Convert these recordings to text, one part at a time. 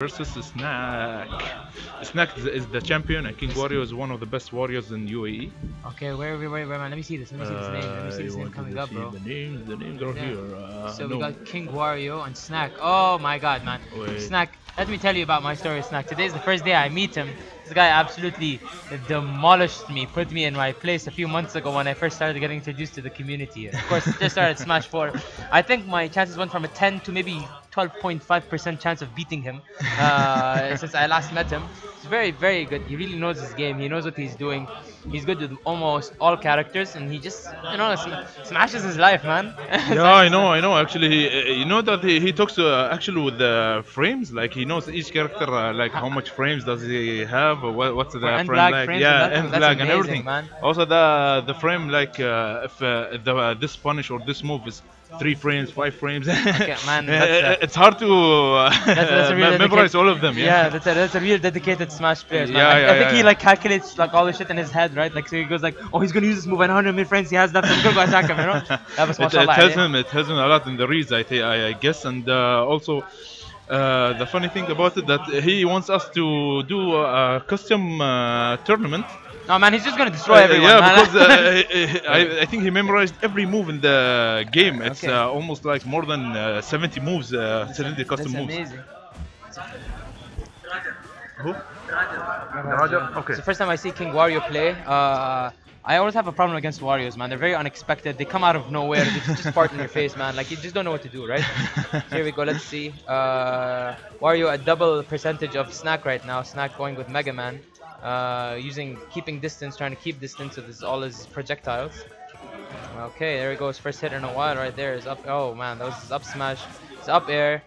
versus Snack. Snack is- the champion, and King Wario is one of the best warriors in UAE. Okay, where, where, where, where, man? Let me see this. Let me see this name. Let me see Uh, this you name coming up, bro. The names, the names are Yeah. here. Uh, So no. we got King Wario and Snack. Oh my god, man. Wait. Snack, let me tell you about my story Snack. Today is the first day I meet him. This guy absolutely demolished me, put me in my place a few months ago when I first started getting introduced to the community. Of course, just started Smash 4. I think my chances went from a 10 to maybe 12.5% chance of beating him uh, since I last met him. He's very, very good. He really knows his game. He knows what he's doing. He's good with almost all characters, and he just, you know, sm- smashes his life, man. Yeah, I know, I know. Actually, he, uh, you know that he, he talks uh, actually with the frames. Like he knows each character, uh, like how much frames does he have, or what, what's the frame like. frames yeah, and that- and that's black and amazing, everything. man. Also, the the frame like uh, if uh, the uh, this punish or this move is three frames, five frames. okay, man, it's hard to uh, that's, that's memorize all of them. Yeah, yeah that's, a, that's a real dedicated Smash player. Yeah, like, yeah, I, think yeah, he like calculates like all the shit in his head, right? Like so he goes like, oh, he's gonna use this move and 100 mid frames he has that. I'm gonna go attack him. You know? That was it, it him. It tells him a lot in the reads, I, I, I guess, and uh, also. Uh, the funny thing about it that he wants us to do a custom uh, tournament no man, he's just gonna destroy Uh, everyone. yeah man. because uh, I, I think he memorized every move in the game it's Okay. uh, almost like more than uh, 70 moves uh, 70 custom that's moves amazing. Who? It's the first time I see King Wario play. Uh, I always have a problem against Warriors, man. They're very unexpected. They come out of nowhere. They just, fart in your face, man. Like you just don't know what to do, right? Here we go. Let's see. Uh, Wario a double percentage of Snack right now. Snack going with Mega Man, uh, using keeping distance, trying to keep distance with his, all his projectiles. Okay, there he goes. First hit in a while, right there is up. Oh man, that was his up smash. It's up air.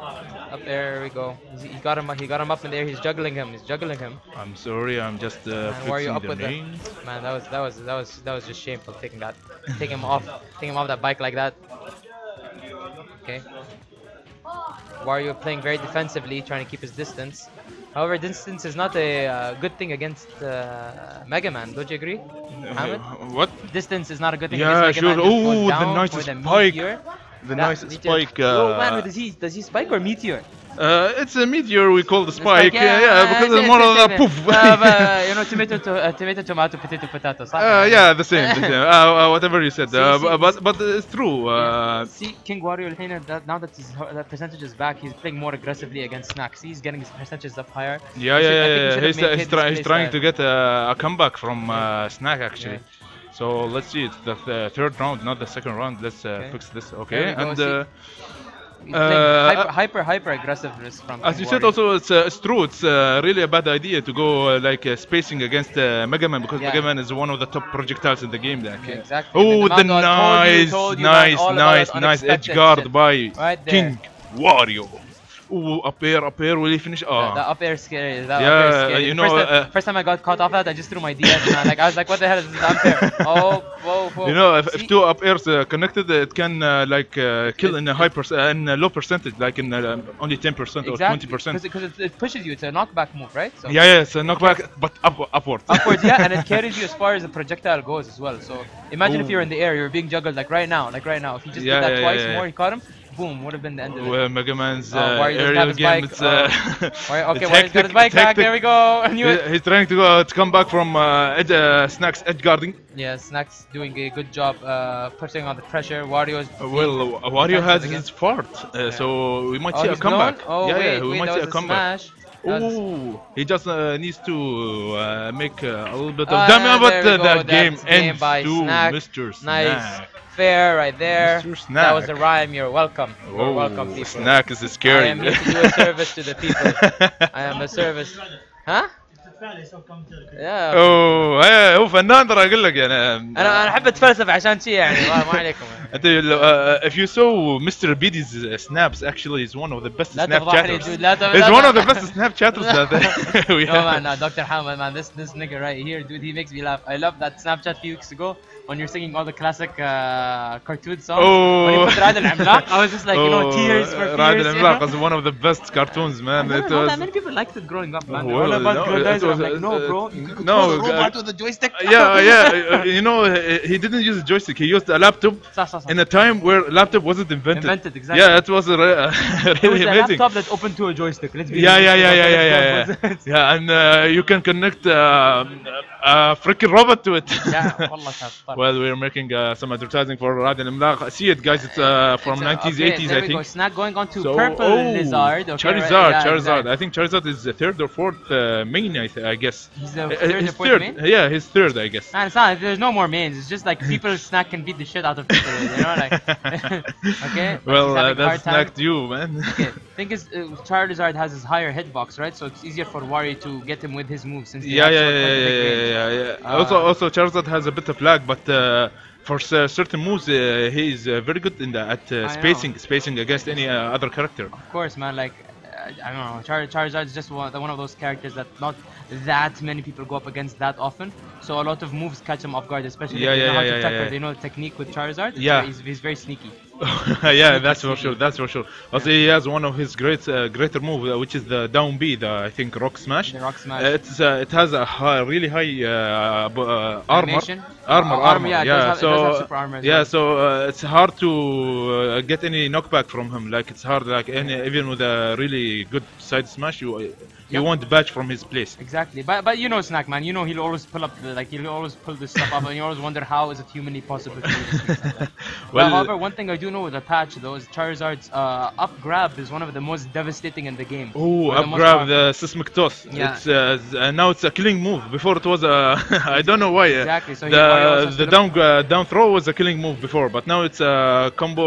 Up there, there we go. He got him. He got him up in there. He's juggling him. He's juggling him. I'm sorry I'm just uh, Man, Wario fixing up the with the man. That was that was that was that was just shameful. Taking that, taking him off, taking him off that bike like that. Okay. Wario playing very defensively, trying to keep his distance. However, distance is not a uh, good thing against uh, Mega Man. Don't you agree, Mohammed? Uh, what Distance is not a good thing Yeah, against Mega sure. Man. Just goes Ooh, the nice spike. the That nice spike Oh uh, man, does he does he spike or meteor? Uh, it's a meteor we call the spike, spike yeah, yeah, because it's more of a poof. Uh, uh, you know, tomato, to, uh, tomato, tomato, potato, potato, something. yeah, the same, the same. whatever you said, but, but it's true. See, King Wario Alhena, now that his that percentage is back, he's playing more aggressively against Snacks. He's getting his percentages up higher. Yeah, yeah, yeah, He's, he's, trying to get a, comeback from Snack, actually. So let's see, it's the third round, not the second round. Let's fix this, okay? And uh, Uh, hyper, hyper, hyper aggressiveness from. as King you said, Wario. also it's, uh, it's true. It's uh, really a bad idea to go uh, like uh, spacing against uh, Mega Man because Yeah. Mega Man is one of the top projectiles in the game. Like, Yeah, exactly. Oh, And the Mando told you- nice, told you, nice, nice, nice edge guard shit. by Right. King Wario. Ooh, up air, up air. Will he finish? Oh. the up air scary. The Yeah, up air scary. you know, first, time, uh, first time I got caught off that, I just threw my DS. man. Like I was like, what the hell is this unfair? Oh, whoa, whoa. You know, if, if two up airs uh, connected, it can uh, like uh, kill in a high perc- uh, in a low percentage, like in uh, only 10% or 20%. Because it, it pushes you. It's a knockback move, right? So Yeah, yeah, it's a knockback, but up, upward. upwards, yeah, and it carries you as far as the projectile goes as well. So imagine if you're in the air, you're being juggled like right now, like right now. If you just Yeah, did that yeah, twice yeah, more, you caught him, boom, would have been the end of it. Well, Mega Man's Oh, uh, doesn't have aerial game, it's, uh, Why- okay, Wario's got his bike back. There we go. He- He's trying to go to come back from uh, edge, uh, Snack's edge guarding. Yeah, Snack's doing a good job uh, putting on the pressure. Wario's. Uh, Well, uh, Wario has his part, uh, so we might oh, see a comeback. Oh, yeah, wait, yeah, we wait, might see a comeback. smash. That Ooh, he just uh, needs to uh, make uh, a little bit of Ah, damage, but there we uh, that game that's game ends by to Snack. Mr. Nice. Fair right there. Mr. That was a rhyme. You're welcome. You're Oh, welcome, people. Snack is scary. I am here to do a service to the people. I am a service. Huh? Yeah. اوه إيه هو فنان ترى أقول لك يعني أنا أنا احب اتفلسف عشان شي يعني ما عليكم انت لو- uh, if you saw Mr. Beatty's uh, snaps actually is one of the best لا تفضحني Snapchatters. dude لا تف- He's لا one of the best Snapchatters that we No man, have. no, Dr. Hamad, man, this this nigga right here, dude, he makes me laugh. I love that Snapchat few weeks ago when you're singing all the classic uh, cartoon songs. Oh. I was just like, you know, oh, tears for fears. Rad al-Amlaq was one of the best cartoons, man. I it know, was... many people liked it growing up, man. Oh, well, all about no, guys, was, I'm like, no, uh, bro, uh, you no, control uh, robot with a joystick. Yeah, yeah. you know, he didn't use a joystick. He used a laptop in a time where laptop wasn't invented. Invented, exactly. Yeah, it was really it was a laptop that opened to a joystick. Let's be yeah, yeah, yeah, yeah, yeah, yeah, yeah. And you can connect. Um, uh, a freaking robot to it. Yeah, والله كان طرب. well, we're making uh, some advertising for Rad al Imlaq. See it, guys. It's uh, from It's, uh, 90s, okay, 80s, there I we think. Go. Snack going on to So- Purple oh, Lizard. Okay, right, Charizard, yeah, Charizard. exactly. I think Charizard is the third or fourth uh, main, I, th- I guess. He's the Uh, third or his fourth third. main? Yeah, his third, I guess. Man, it's not. There's no more mains. It's just like people snack can beat the shit out of people. You know, like. okay. but well, he's uh, having a that's hard time. snacked you, man. Okay. Thing is, uh, Charizard has his higher hitbox, right? So it's easier for Wario to get him with his moves since he yeah, has yeah, short- yeah, quite a yeah, big range. yeah, yeah, yeah. Uh, also, also, Charizard has a bit of lag, but uh, for cer- certain moves, uh, he is uh, very good in the, at uh, know. spacing, spacing against any uh, other character. Of course, man. Like, I don't know. Char- Charizard is just one, one of those characters that not that many people go up against that often. So a lot of moves catch him off guard, especially Yeah, yeah, know how yeah, to yeah, tackle. yeah. They know the technique with Charizard. Yeah. He's, he's very sneaky. yeah, that's for sure. That's for sure. Also, he has one of his great, uh, greater move, uh, which is the down B, the I think Rock Smash. The Rock Smash. Uh, it's uh, it has a high, really high uh, uh, armor. Armor, Oh, armor, armor, yeah, it does have- so does have super armor yeah, well. so uh, it's hard to uh, get any knockback from him. Like it's hard, like any, even with a really good side smash, you you Yeah. won't batch from his place. Exactly, but but you know Snack man, you know he'll always pull up the, like he'll always pull this stuff up, and you always wonder how is it humanly possible to do this. like. Well, however, one thing I do know with the patch though is Charizard's uh, up grab is one of the most devastating in the game. Oh, Or the up grab the seismic toss. Yeah. It's uh, uh, now it's a killing move. Before it was a I don't know why. uh, Exactly, so he- Wario also the the down uh, down throw was a killing move before, but now it's a combo.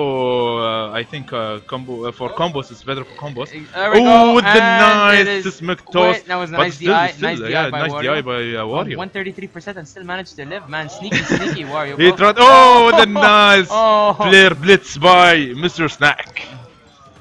Uh, I think uh, combo uh, for combos. It's better for combos. Oh, the nice is- seismic. Wait, that was a nice DI, nice DI yeah, by nice Wario. DI by uh, Wario. 133% and still managed to live, man. Sneaky, sneaky Wario. He tried. Oh, the nice Oh. flare blitz by Mr. Snack.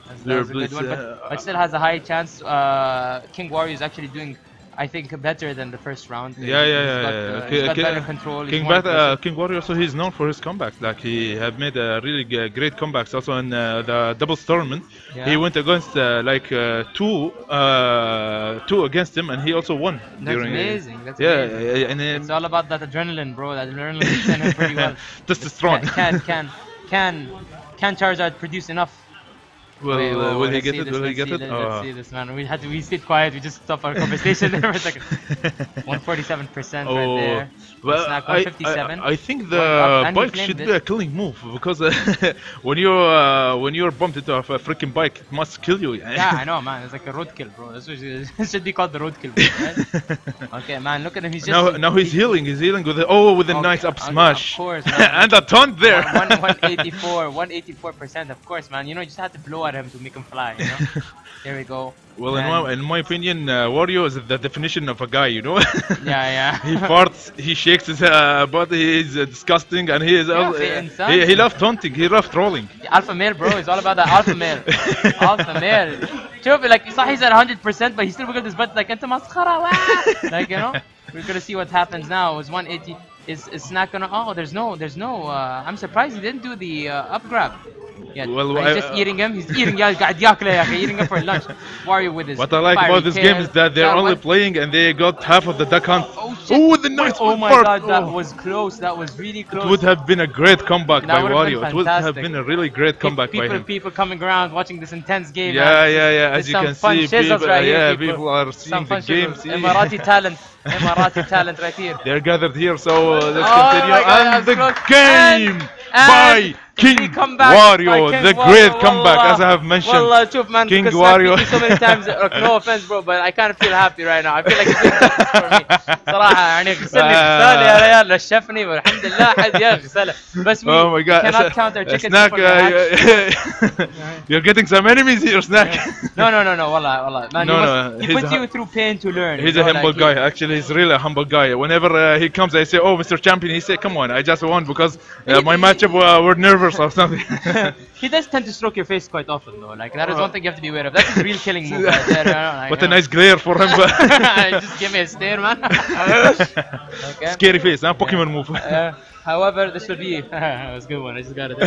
That's- that was a good one, but, but still has a high chance. Uh, King Wario is actually doing, I think, better than the first round. Yeah, yeah, yeah. got, yeah. uh, he's got Ki- better control. King, Bat- uh. King Warrior, also he's known for his comebacks. Like he have made a really g- great comebacks. Also in uh, the doubles tournament, Yeah. he went against uh, like uh, two, uh, two against him, and he also won. That's during, amazing. That's yeah, amazing. yeah, and It's all about that adrenaline, bro. That adrenaline is pretty well. testosterone. Can, can, can, can Charizard produce enough? Will Wait, uh, will he get it? this, Will he get it? this, Oh. Let's see this, man. We had to. We stayed quiet. We just stopped our conversation there for a second. 147% Oh, right there. Well, I, 157. I, I think the bike should it. be a killing move because uh, when you uh, when you're bumped into a freaking bike, it must kill you. Yeah, I know, man. It's like a roadkill, bro. This This should be called the roadkill, bro, right? Okay, man. Look at him. He's just now, now he's healing. He's healing with the, oh with a Okay, nice up okay, smash. of course, and a taunt there. One, one, 184, 184 percent. Of course, man. You know, you just have to blow at him to make him fly. You know. there we go. well, in Man. my, in my opinion, uh, Wario is the definition of a guy. You know, Yeah, yeah. he farts, he shakes his uh, body. He's uh, disgusting, and he is. Yeah, al- في uh, إنسان. he, he loves taunting. He loves trolling. alpha male, bro. It's all about that alpha male. alpha male. شوف like صح he's at 100% but he still wiggled his butt like انت مسخرة wah. like you know we're gonna see what happens now is 180 it's it's not gonna. Oh, there's no, there's no. Uh, I'm surprised he didn't do the uh, up grab. Yeah, well, he's I, just uh, eating him. He's eating. Yeah, eating him for lunch. Wario with his. What I like about this tail. game is that they're yeah, only what? playing and they got half of the duck hunt. Oh, shit. Ooh, the nice Oh my part. god, that oh. was close. That was really close. It would have been a great comeback that by Wario. It would have been a really great comeback people, by him. People coming around watching this intense game. Yeah, man. yeah, yeah. As you can see, people, right here, yeah, people. people are seeing the game. Emirati talent. Emirati talent right here They're gathered here, so uh, let's Oh continue. God, and the game And- by and King the comeback Wario, by King the Wario, great comeback, wallah. as I have mentioned. Wallah, شوف man, King because Wario. Wario. me so many times. Look, no offense, bro, but I kind of feel happy right now. I feel like it's doing justice for me. صراحة يعني غسلني غسالة يا ريال نشفني والحمد لله حد يا غسالة. بس we Oh my god. cannot S- count our uh, chickens Snack, before they hatch. uh, you're getting some enemies here, Snack. No, no, no, no, wallah, wallah. Man, No, he, no, must, he he's puts a- you through pain to learn. He's you a know, humble like, guy. he- Actually, he's really a humble guy. Whenever uh, he comes, I say, "Oh, Mr. Champion." He say, "Come on, I just won because uh, my matchup uh, were nervous or something." he does tend to stroke your face quite often, though. Like that is Uh, one thing you have to be aware of. That's a real killing move right there. like, what a know. nice glare for him. Just give me a stare, man. okay. Scary face, huh? Pokemon move. Uh, However, this will be that was a good one. I just got it.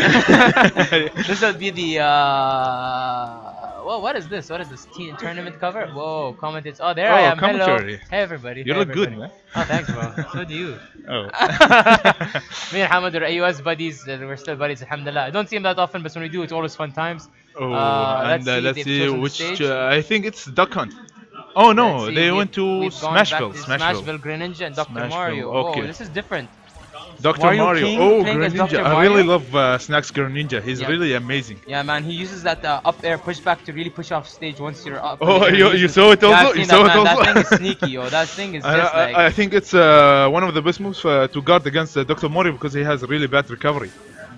this will be the uh. Whoa, what is this? What is this teen tournament cover? Whoa, commentates. Oh, there Oh, I am. commentary. Hello. Hey everybody. You Hey, look good, man. Oh, thanks, bro. so do you. Oh. Me and Hamad are AUS buddies. We're still buddies, alhamdulillah. I don't see him that often, but when we do, it's always fun times. Oh, Uh, and let's uh, see, let's see which. Uh, I think it's Duck Hunt. Oh no, they we've- went to we've Smashville. Smashville. Smashville, Greninja, and Dr. Smashville, Mario. okay. Oh, this is different. Dr. Mario Mario. King Oh, Greninja. I really love uh, Snacks Greninja. He's Yeah. really amazing. Yeah, man, he uses that uh, up air pushback to really push off stage once you're up. Oh, you- you saw it Yeah, also? You saw that, it man. also? That thing is sneaky, yo. That thing is I, just like. I, I think it's uh, one of the best moves uh, to guard against uh, Dr. Mario because he has really bad recovery.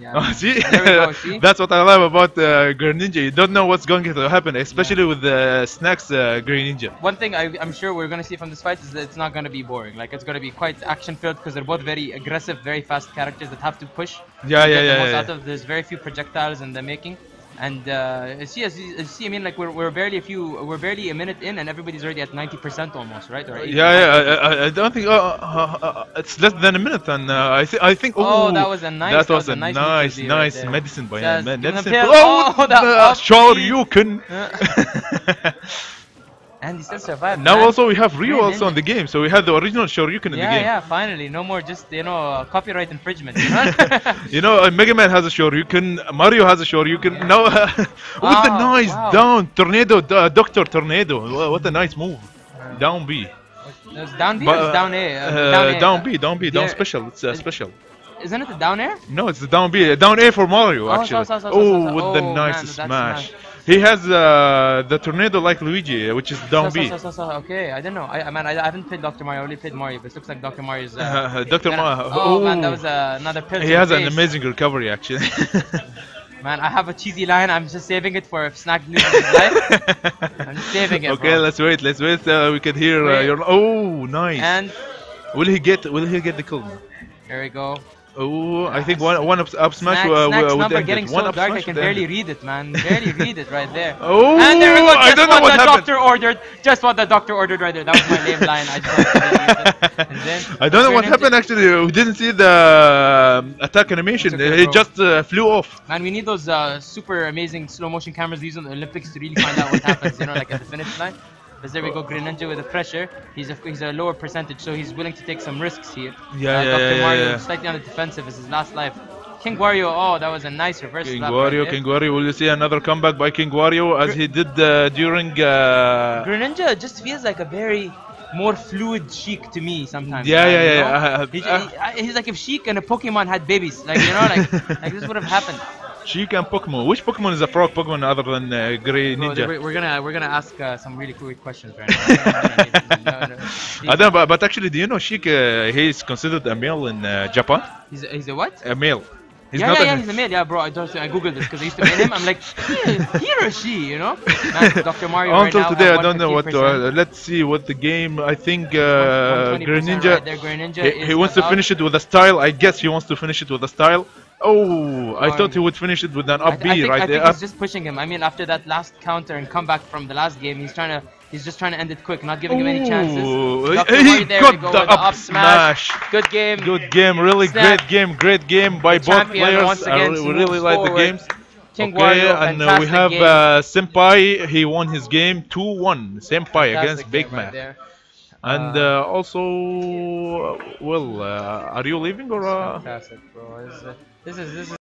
Yeah, Oh, see? Go, see? That's what I love about uh, Greninja. You don't know what's going to happen, especially with the Snacks uh, Greninja. One thing I, I'm sure we're gonna see from this fight is that it's not gonna be boring. Like it's gonna be quite action filled because they're both very aggressive, very fast characters that have to push. Yeah, to yeah, get the yeah, most yeah. out of. There's very few projectiles in the making. And uh, see, you, you see, I mean, like we're, we're barely a few, we're barely a minute in, and everybody's already at 90% almost, right? Or 80%. Yeah, yeah. I, I, don't think uh, uh, uh, it's less than a minute, and uh, I, th- I think. Oh, ooh, that was a nice- That that was, was a nice nice, movement right medicine by him. give him a Medicine. Oh, Oh, that the up Shoryuken. And he still survived. now man. also we have Ryu Man, also in the game, so we have the original Shoryuken in yeah, the game. yeah, yeah, finally, no more just you know uh, copyright infringement. You know? You know, uh, Mega Man has a Shoryuken, Mario has a Shoryuken. Yeah. Now, with the Wow, nice wow. down tornado, uh, Doctor Tornado. Wha- What a nice move. Down B. It was down B But, or uh, it's down A? Uh, Uh, down, A. down B, down B, down There- special. It's uh, special. Isn't it the down air? No, it's the down B. uh, Down A for Mario, Oh, actually. so- so- so- so- oh, with the oh, nice man, smash. He has uh, the tornado like Luigi, uh, which is down so, B. So, so, so, okay, I don't know. I, I man, I, I haven't played Dr. Mario. I only played Mario, but it looks like Dr. Mario's. Uh, Dr. Mario. Oh, man, that was uh, another pill. He has an amazing recovery, actually. Man, I have a cheesy line. I'm just saving it for if Snack life. I'm saving it, Okay, bro. let's wait. Let's wait. Uh, we can hear uh, your. Oh, nice. And will he get? Will he get the kill? here we go. Oh, I think one one up, up smash Snack, uh, Snack's number getting One so up dark I can barely read it, man. Barely read it right there. Oh, and there we go. I Just don't know what, what the happened. doctor ordered. Just what the doctor ordered right there. That was my name line. I just wanted to use it. And then I don't know what happened actually. We didn't see the um, attack animation. Okay, It bro. just uh, flew off. Man, we need those uh, super amazing slow motion cameras used on the Olympics to really find out what happens, you know, like at the finish line. But there we go, Greninja with the pressure. He's a, he's a lower percentage, so he's willing to take some risks here. Yeah, uh, yeah, Dr. yeah, Mario yeah. slightly on the defensive is his last life. King Wario, oh, that was a nice reverse King slap Wario, right King Wario. Will you see another comeback by King Wario as he did uh, during? Uh, Greninja just feels like a very more fluid Sheik to me sometimes. Yeah, man, yeah, yeah, uh, He- uh, he- he's like if Sheik and a Pokemon had babies, like you know, like like this would have happened. Sheik and Pokemon. Which Pokemon is a frog Pokemon other than uh, Greninja? we're, we're gonna we're gonna ask uh, some really cool questions right now. no, no. I don't but, but actually, do you know Sheik? Uh, he is considered a male in uh, Japan. He's a, he's a what? A male. He's yeah, yeah, yeah, he's a male. Yeah, bro. I don't. I googled this because I used to meet him. I'm like, he, he or she, you know? Man, Dr. Mario right Until now today, I don't know what. To, uh, let's see what the game. I think uh, 120% Greninja. right there, Greninja he, he wants to finish it with a style. I guess he wants to finish it with a style. Oh, I thought he would finish it with an I, up I B think, right I there. think he's just pushing him. I mean, after that last counter and comeback from the last game, he's trying to. He's just trying to end it quick, not giving him any chances. Ooh, he there got go the up up smash. smash. Good game. Good game, really Snap. great game, great game by The both players. once I again we really like the games. King okay, Wario, and uh, we have uh, Senpai. He won his game 2-1. Senpai against Big game right Man. And Uh, uh, also, well, uh, are you leaving or? Uh... Fantastic, bro. This is, this is